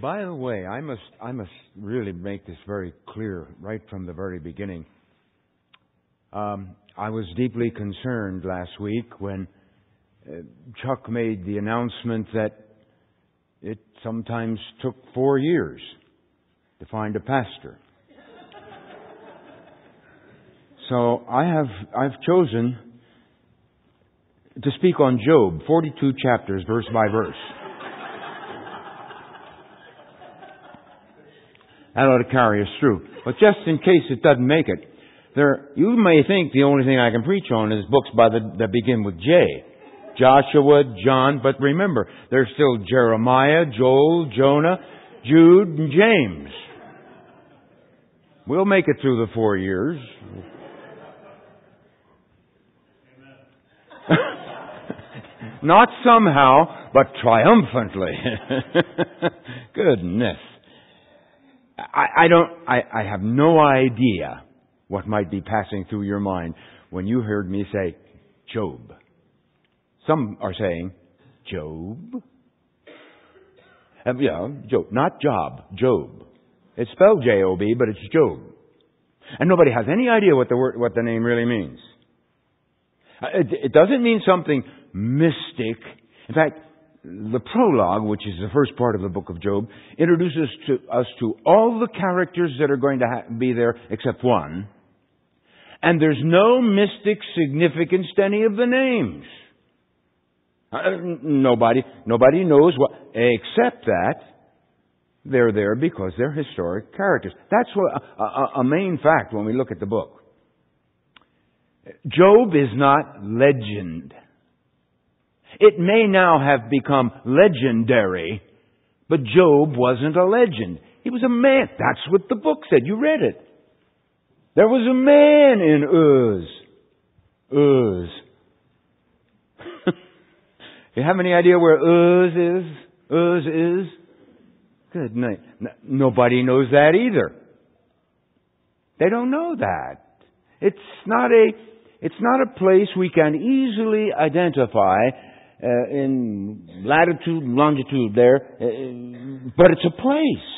By the way, I must I must really make this very clear right from the very beginning. Um, I was deeply concerned last week when uh, Chuck made the announcement that it sometimes took four years to find a pastor. so I have I've chosen to speak on Job, 42 chapters, verse by verse. That ought to carry us through. But just in case it doesn't make it, there, you may think the only thing I can preach on is books by the, that begin with J. Joshua, John, but remember, there's still Jeremiah, Joel, Jonah, Jude, and James. We'll make it through the four years. Not somehow, but triumphantly. Goodness. I, I don't, I, I have no idea what might be passing through your mind when you heard me say Job. Some are saying Job. Um, yeah, Job. Not Job, Job. It's spelled J-O-B, but it's Job. And nobody has any idea what the word, what the name really means. Uh, it, it doesn't mean something mystic. In fact, the prologue, which is the first part of the book of Job, introduces to us to all the characters that are going to ha- be there except one. And there's no mystic significance to any of the names. Uh, nobody, nobody knows what, except that they're there because they're historic characters. That's what, a, a, a main fact when we look at the book. Job is not legend. It may now have become legendary, but Job wasn't a legend. He was a man. That's what the book said. You read it. There was a man in Uz. Uz. you have any idea where Uz is? Uz is? Good night. Nobody knows that either. They don't know that. It's not a, it's not a place we can easily identify uh, in latitude and longitude there, uh, but it's a place.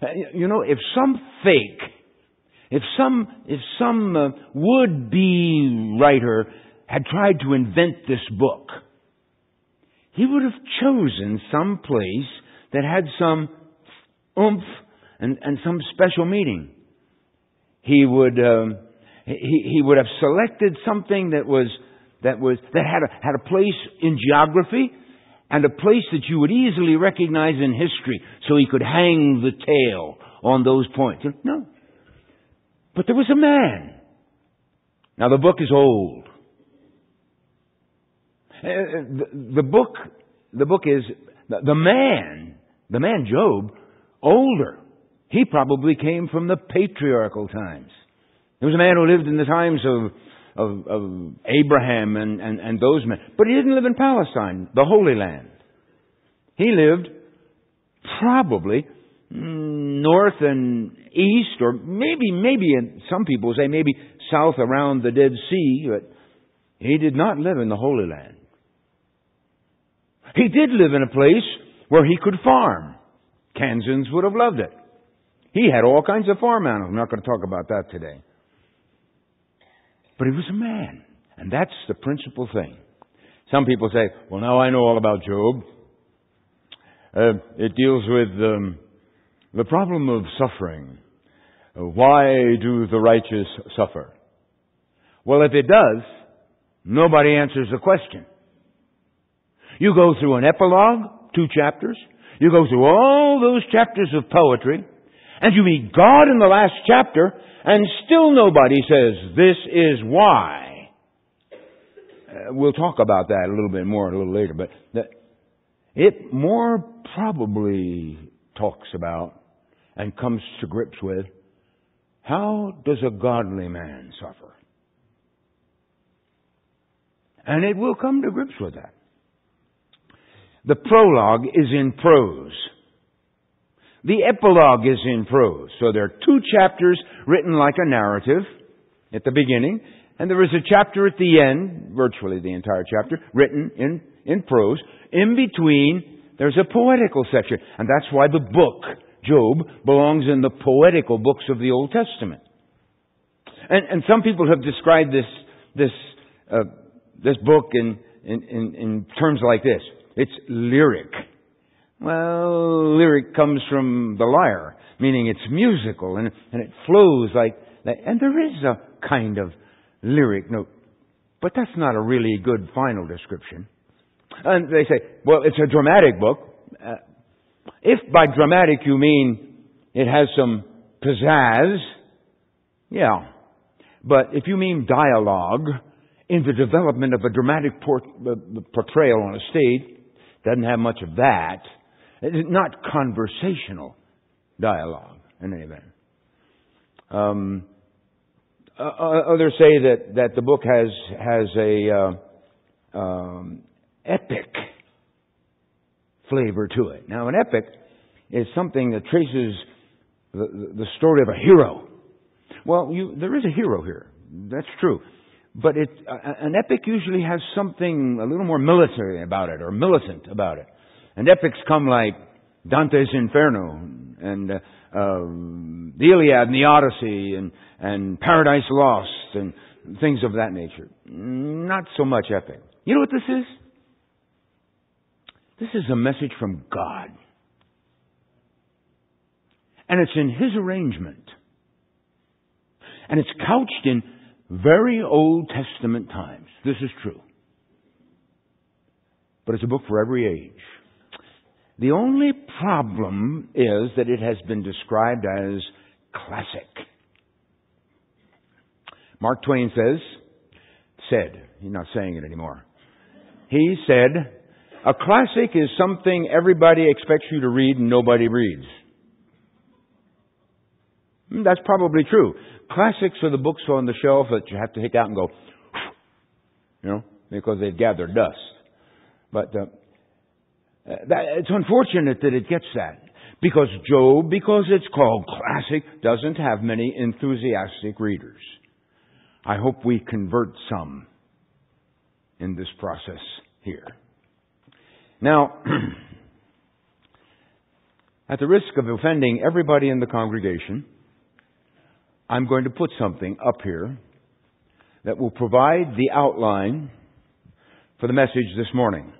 Uh, you know, if some fake, if some, if some uh, would-be writer had tried to invent this book, he would have chosen some place that had some oomph and, and some special meaning. He would, um, he, he would have selected something that was that was that had a, had a place in geography and a place that you would easily recognize in history, so he could hang the tale on those points. No, but there was a man. Now the book is old. Uh, the, the book, the book is the man, the man Job, older. He probably came from the patriarchal times. There was a man who lived in the times of of, of Abraham and, and, and those men. But he didn't live in Palestine, the Holy Land. He lived probably mm, north and east, or maybe, maybe, some people say maybe south around the Dead Sea, but he did not live in the Holy Land. He did live in a place where he could farm. Kansans would have loved it. He had all kinds of farm animals. I'm not going to talk about that today. But he was a man. And that's the principal thing. Some people say, well, now I know all about Job. Uh, it deals with um, the problem of suffering. Uh, why do the righteous suffer? Well, if it does, nobody answers the question. You go through an epilogue, two chapters. You go through all those chapters of poetry, and you meet God in the last chapter, and still nobody says, this is why. Uh, we'll talk about that a little bit more a little later, but that it more probably talks about and comes to grips with how does a godly man suffer? And it will come to grips with that. The prologue is in prose. The epilogue is in prose. So there are two chapters written like a narrative at the beginning, and there is a chapter at the end, virtually the entire chapter, written in, in prose. In between, there's a poetical section. And that's why the book, Job, belongs in the poetical books of the Old Testament. And, and some people have described this, this, uh, this book in, in, in, in terms like this. It's lyric. Well, lyric comes from the lyre, meaning it's musical and, and it flows like, and there is a kind of lyric note. But that's not a really good final description. And they say, well, it's a dramatic book. Uh, if by dramatic you mean it has some pizzazz, yeah. But if you mean dialogue in the development of a dramatic port- uh, portrayal on a stage, doesn't have much of that. It's not conversational dialogue in any event. Um, others say that, that the book has has a uh, um, epic flavor to it. Now, an epic is something that traces the, the story of a hero. Well, you, there is a hero here. That's true. But it, an epic usually has something a little more military about it or militant about it. And epics come like Dante's Inferno and uh, um, the Iliad and the Odyssey and, and Paradise Lost and things of that nature. Not so much epic. You know what this is? This is a message from God. And it's in His arrangement. And it's couched in very Old Testament times. This is true. But it's a book for every age. The only problem is that it has been described as classic. Mark Twain says, said, he's not saying it anymore. He said, a classic is something everybody expects you to read and nobody reads. Hmm, that's probably true. Classics are the books on the shelf that you have to take out and go, you know, because they've gathered dust. But uh, Uh, that, it's unfortunate that it gets that. Because Job, because it's called classic, doesn't have many enthusiastic readers. I hope we convert some in this process here. Now, at the risk of offending everybody in the congregation, I'm going to put something up here that will provide the outline for the message this morning.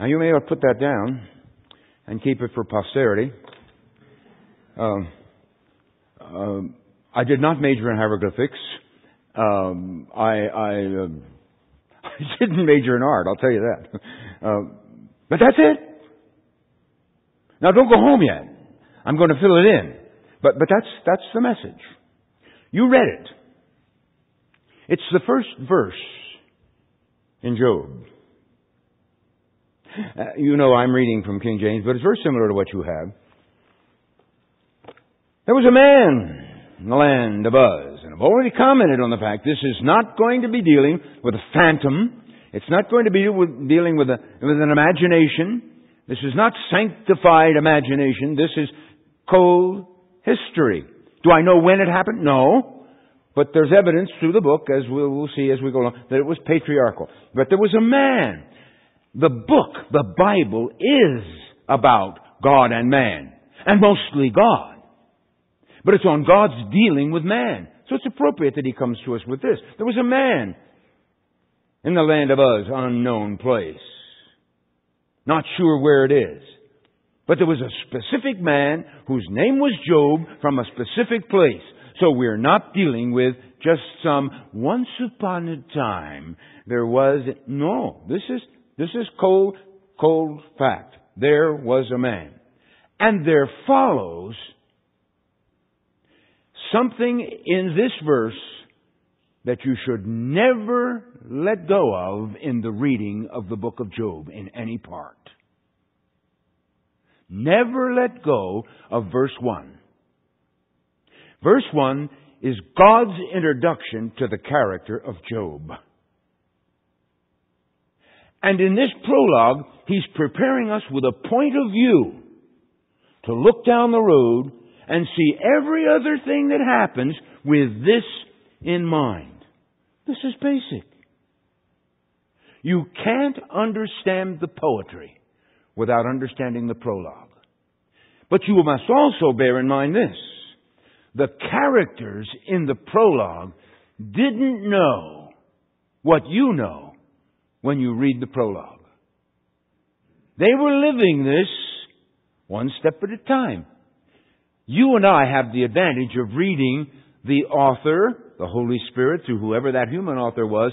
Now, you may have put that down and keep it for posterity. Um, um, I did not major in hieroglyphics. Um, I, I, uh, I, didn't major in art, I'll tell you that. Uh, but that's it. Now don't go home yet. I'm going to fill it in. But, but that's, that's the message. You read it. It's the first verse in Job. Uh, you know I'm reading from King James, but it's very similar to what you have. There was a man in the land of Uz. And I've already commented on the fact this is not going to be dealing with a phantom. It's not going to be dealing with, a, with an imagination. This is not sanctified imagination. This is cold history. Do I know when it happened? No. But there's evidence through the book, as we'll see as we go along, that it was patriarchal. But there was a man. The book, the Bible, is about God and man. And mostly God. But it's on God's dealing with man. So it's appropriate that he comes to us with this. There was a man in the land of Uz, unknown place. Not sure where it is. But there was a specific man whose name was Job from a specific place. So we're not dealing with just some once upon a time there was no. This is this is cold cold fact. There was a man. And there follows something in this verse that you should never let go of in the reading of the book of Job in any part. Never let go of verse 1. Verse 1 is God's introduction to the character of Job. And in this prologue, he's preparing us with a point of view to look down the road and see every other thing that happens with this in mind. This is basic. You can't understand the poetry without understanding the prologue. But you must also bear in mind this. The characters in the prologue didn't know what you know when you read the prologue. They were living this one step at a time. You and I have the advantage of reading the author, the Holy Spirit, through whoever that human author was,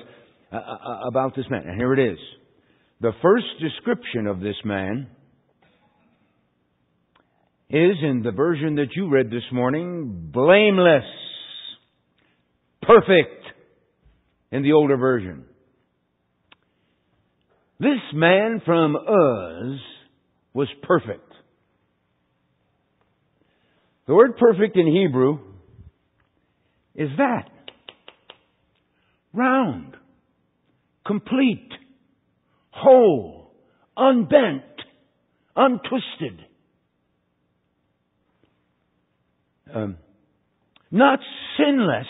uh, uh, uh, about this man. And here it is. The first description of this man is in the version that you read this morning, blameless, perfect in the older version. This man from Uz was perfect. The word perfect in Hebrew is that. Round, complete, whole, unbent, untwisted. Um, not sinless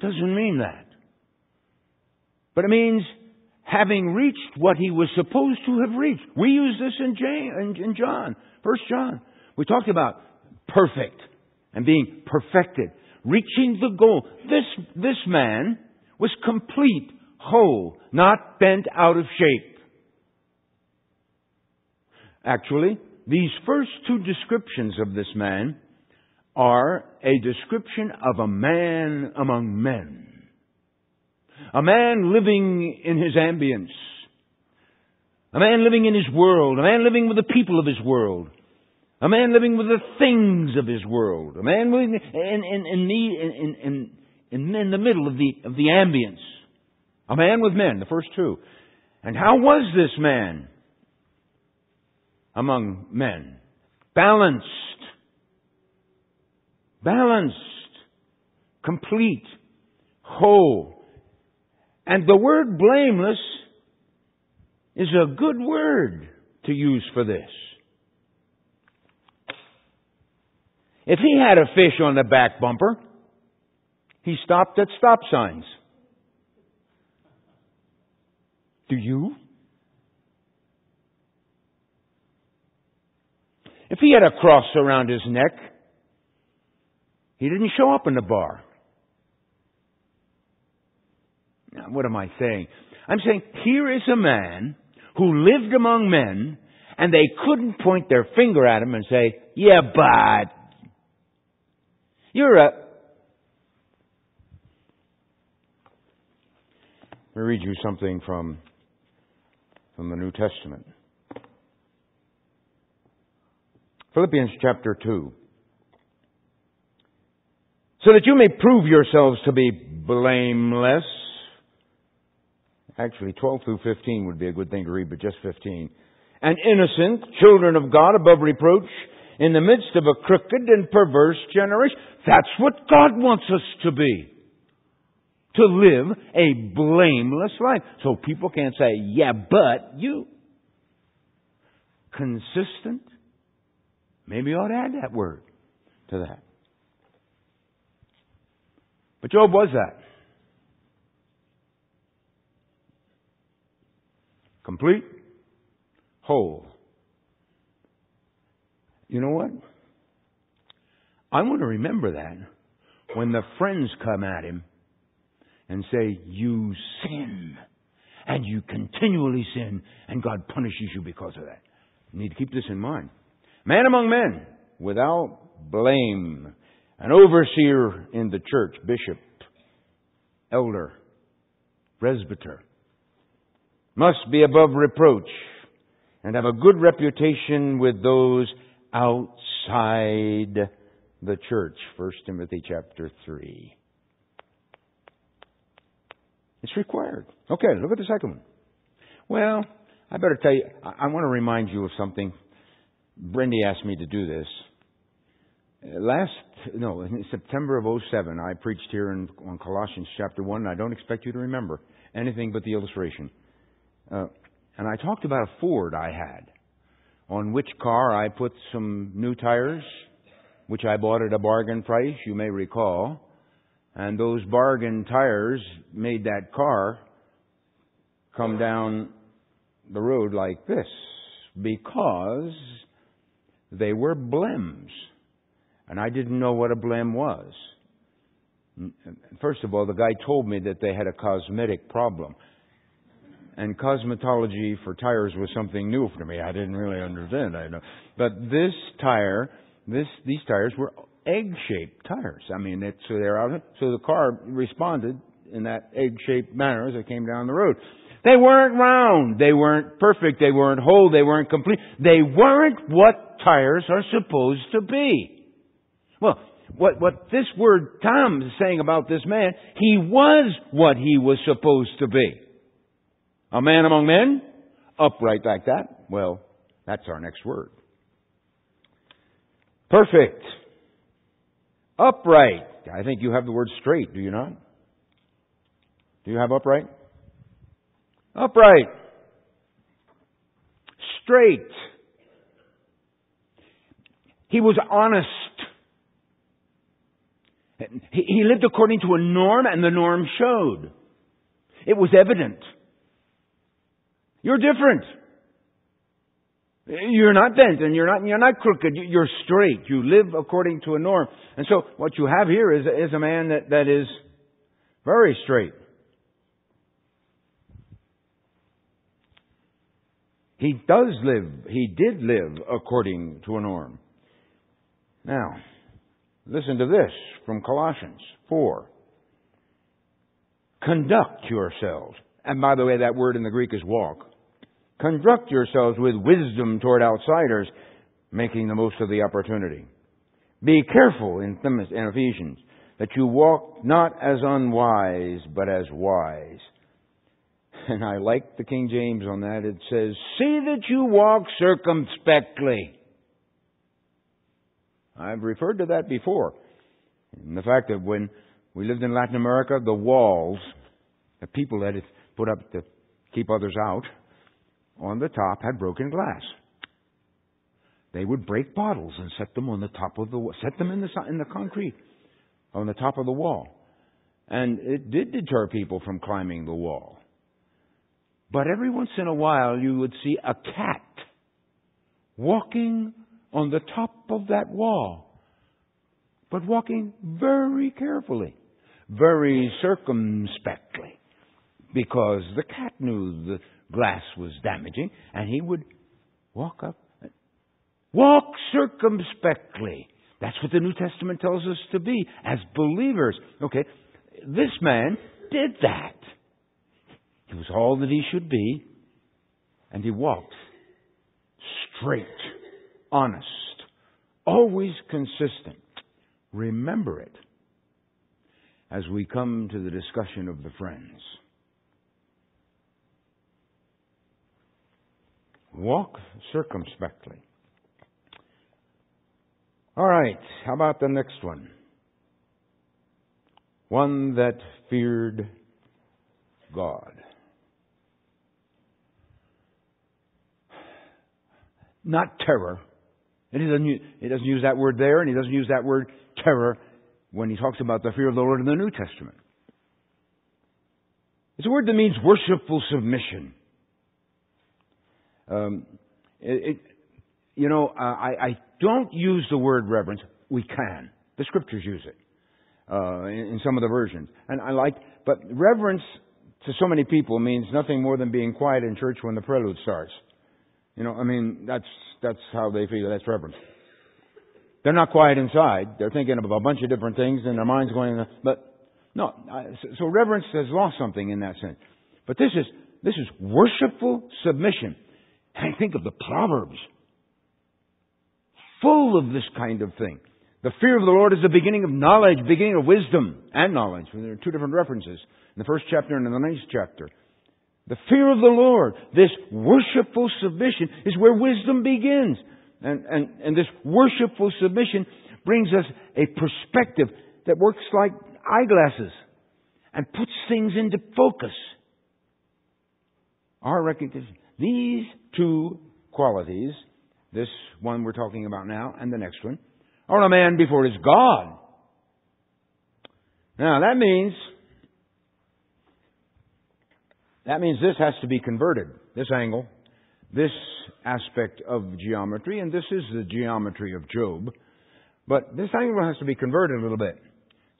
doesn't mean that. But it means having reached what he was supposed to have reached. We use this in, John, First John. We talked about perfect and being perfected, reaching the goal. This, this man was complete, whole, not bent out of shape. Actually, these first two descriptions of this man are a description of a man among men. A man living in his ambience. A man living in his world. A man living with the people of his world. A man living with the things of his world. A man living in, in, in, in, in the middle of the, of the ambience. A man with men, the first two. And how was this man among men? Balanced balanced, complete, whole. And the word blameless is a good word to use for this. If he had a fish on the back bumper, he stopped at stop signs. Do you? If he had a cross around his neck, he didn't show up in the bar. Now, what am I saying? I'm saying here is a man who lived among men and they couldn't point their finger at him and say, yeah, but you're a. Let me read you something from, from the New Testament. Philippians chapter 2 so that you may prove yourselves to be blameless. Actually, 12 through 15 would be a good thing to read, but just 15. And innocent, children of God above reproach, in the midst of a crooked and perverse generation. That's what God wants us to be. To live a blameless life. So people can't say, yeah, but you. Consistent. Maybe you ought to add that word to that. But Job was that. Complete, whole. You know what? I want to remember that when the friends come at him and say, You sin, and you continually sin, and God punishes you because of that. You need to keep this in mind. Man among men, without blame. An overseer in the church, bishop, elder, presbyter, must be above reproach and have a good reputation with those outside the church. 1 Timothy chapter 3. It's required. Okay, look at the second one. Well, I better tell you, I, want to remind you of something. Brendy asked me to do this. Uh, last, no, in September of 07, I preached here in, on Colossians chapter 1, and I don't expect you to remember anything but the illustration. Uh, and I talked about a Ford I had, on which car I put some new tires, which I bought at a bargain price, you may recall. And those bargain tires made that car come down the road like this because they were blems. And I didn't know what a blem was. First of all, the guy told me that they had a cosmetic problem. And cosmetology for tires was something new for me. I didn't really understand. I know. But this tire, this, these tires were egg-shaped tires. I mean, it, so they're out. So the car responded in that egg-shaped manner as it came down the road. They weren't round. They weren't perfect. They weren't whole. They weren't complete. They weren't what tires are supposed to be. Well, what, what this word tam is saying about this man, he was what he was supposed to be. A man among men, upright like that. Well, that's our next word. Perfect. Upright. I think you have the word straight, do you not? Do you have upright? Upright. Straight. He was honest. He lived according to a norm and the norm showed. It was evident. You're different. You're not bent and you're not, you're not crooked. You're straight. You live according to a norm. And so what you have here is, is a man that, that is very straight. He does live, he did live according to a norm. Now, listen to this from Colossians 4. Conduct yourselves. And by the way, that word in the Greek is walk. Conduct yourselves with wisdom toward outsiders, making the most of the opportunity. Be careful in Ephesians that you walk not as unwise, but as wise. And I like the King James on that. It says, See that you walk circumspectly. I've referred to that before. And the fact that when we lived in Latin America, the walls, the people that put up to keep others out, on the top had broken glass. They would break bottles and set them on the top of the set them in the in the concrete on the top of the wall, and it did deter people from climbing the wall. But every once in a while, you would see a cat walking on the top of that wall, but walking very carefully, very circumspectly, because the cat knew the glass was damaging, and he would walk up. Walk circumspectly. That's what the New Testament tells us to be as believers. Okay, this man did that. He was all that he should be, and he walked straight, honest, always consistent. Remember it as we come to the discussion of the friends. Walk circumspectly. All right, how about the next one? One that feared God. Not terror. And he doesn't, use, he doesn't use that word there, and he doesn't use that word terror when he talks about the fear of the Lord in the New Testament. It's a word that means worshipful submission. Um, it, it, you know, uh, I, I, don't use the word reverence. We can. The scriptures use it uh, in, in, some of the versions, and I like. But reverence to so many people means nothing more than being quiet in church when the prelude starts. You know, I mean, that's that's how they feel. That's reverence. They're not quiet inside. They're thinking of a bunch of different things, and their mind's going. But no, so reverence has lost something in that sense. But this is this is worshipful submission. I think of the Proverbs. Full of this kind of thing. The fear of the Lord is the beginning of knowledge, beginning of wisdom and knowledge. There are two different references in the first chapter and in the next chapter. The fear of the Lord, this worshipful submission, is where wisdom begins. And, and, and this worshipful submission brings us a perspective that works like eyeglasses and puts things into focus. Our recognition. These two qualities, this one we're talking about now and the next one, are a man before his God. Now that means that means this has to be converted. This angle, this aspect of geometry, and this is the geometry of Job. But this angle has to be converted a little bit.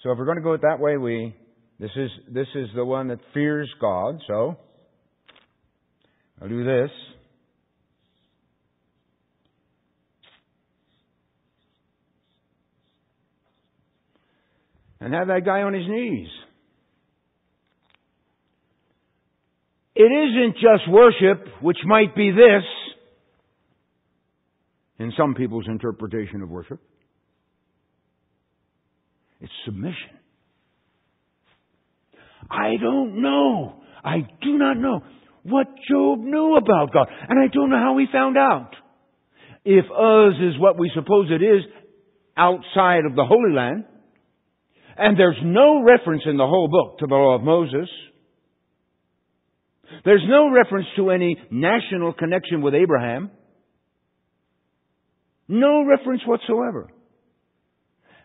So if we're going to go it that way, we this is this is the one that fears God. So I'll do this. And have that guy on his knees. It isn't just worship, which might be this, in some people's interpretation of worship. It's submission. I don't know. I do not know what Job knew about God. And I don't know how he found out. If Uz is what we suppose it is outside of the Holy Land, and there's no reference in the whole book to the law of Moses, there's no reference to any national connection with Abraham, no reference whatsoever.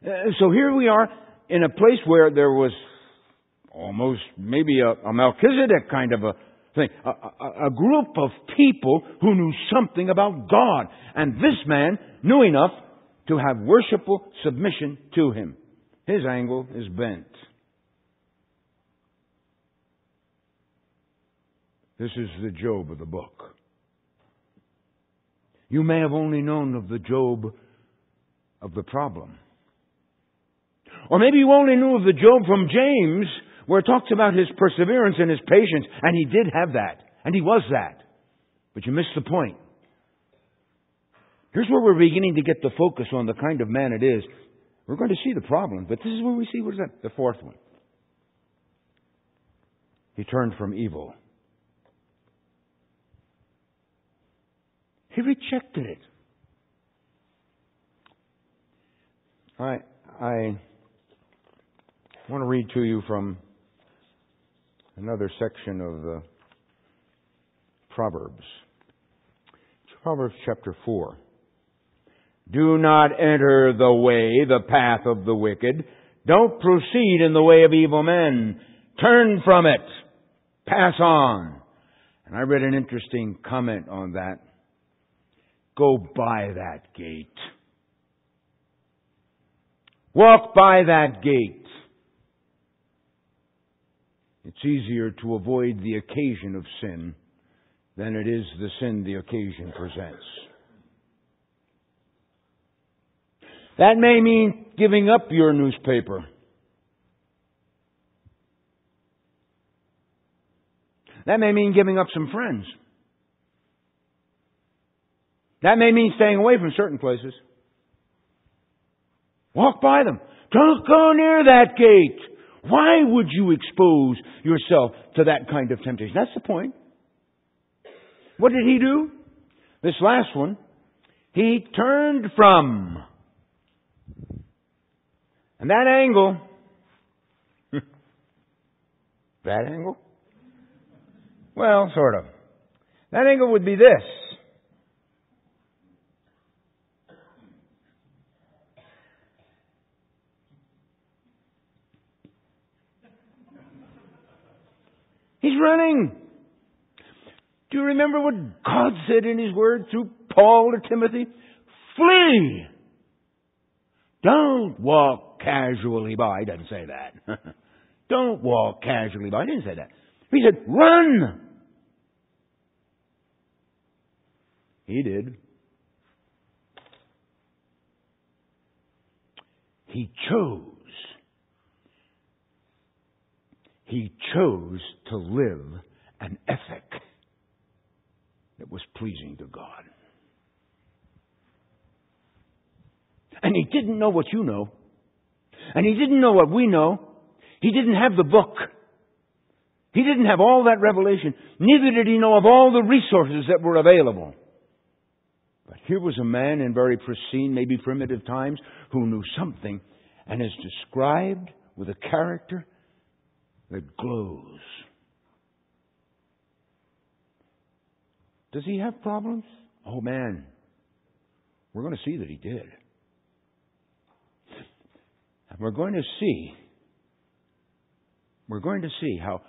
Uh, so here we are in a place where there was almost maybe a, a Melchizedek kind of a thing. A, a, a, group of people who knew something about God. And this man knew enough to have worshipful submission to him. His angle is bent. This is the Job of the book. You may have only known of the Job of the problem. Or maybe you only knew of the Job from James, where it talks about his perseverance and his patience, and he did have that, and he was that. But you missed the point. Here's where we're beginning to get the focus on the kind of man it is. We're going to see the problem, but this is where we see what is that? The fourth one. He turned from evil. He rejected it. I, I want to read to you from another section of the Proverbs. Proverbs chapter 4. Do not enter the way, the path of the wicked. Don't proceed in the way of evil men. Turn from it. Pass on. And I read an interesting comment on that. Go by that gate. Walk by that gate. It's easier to avoid the occasion of sin than it is the sin the occasion presents. That may mean giving up your newspaper. That may mean giving up some friends. That may mean staying away from certain places. Walk by them. Don't go near that gate. Why would you expose yourself to that kind of temptation? That's the point. What did he do? This last one, he turned from. And that angle, that angle? Well, sort of. That angle would be this. He's running. Do you remember what God said in His Word through Paul to Timothy? Flee! Don't walk casually by. He doesn't say that. Don't walk casually by. He didn't say that. He said, run! He did. He chose he chose to live an ethic that was pleasing to God. And he didn't know what you know. And he didn't know what we know. He didn't have the book. He didn't have all that revelation. Neither did he know of all the resources that were available. But here was a man in very pristine, maybe primitive times, who knew something and is described with a character that glows. Does he have problems? Oh man, we're going to see that he did. And we're going to see we're going to see how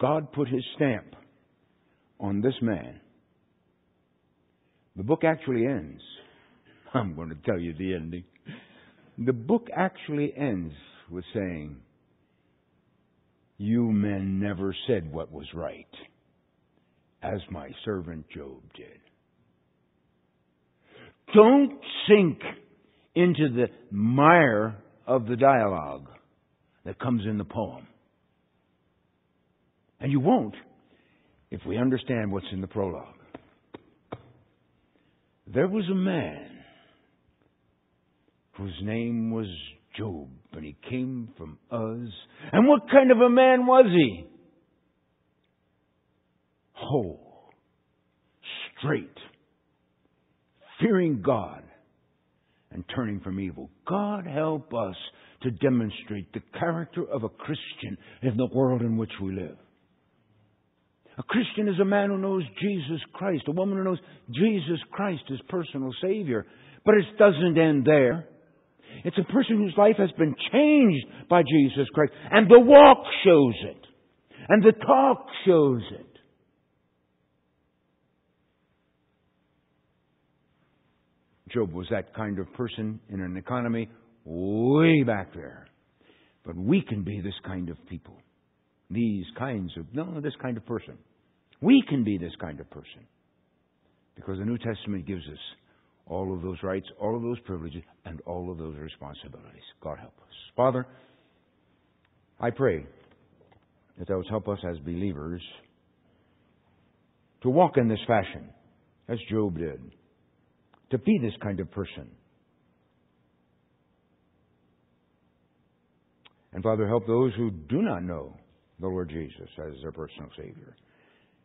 God put his stamp on this man. The book actually ends. I'm going to tell you the ending. The book actually ends with saying, You men never said what was right, as my servant Job did. Don't sink into the mire of the dialogue that comes in the poem. And you won't if we understand what's in the prologue. There was a man whose name was Job, and he came from Uz. And what kind of a man was he? Whole, straight, fearing God, and turning from evil. God help us to demonstrate the character of a Christian in the world in which we live. A Christian is a man who knows Jesus Christ, a woman who knows Jesus Christ as personal Savior. But it doesn't end there. It's a person whose life has been changed by Jesus Christ. And the walk shows it. And the talk shows it. Job was that kind of person in an economy way back there. But we can be this kind of people. These kinds of, no, this kind of person. We can be this kind of person. Because the New Testament gives us all of those rights, all of those privileges, and all of those responsibilities. God help us. Father, I pray that thou would help us as believers to walk in this fashion, as Job did, to be this kind of person. And Father, help those who do not know the Lord Jesus as their personal Savior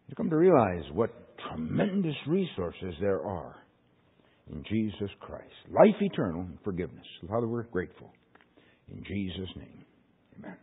to come to realize what tremendous resources there are in Jesus Christ. Life eternal and forgiveness. Father, we're grateful. In Jesus' name, amen.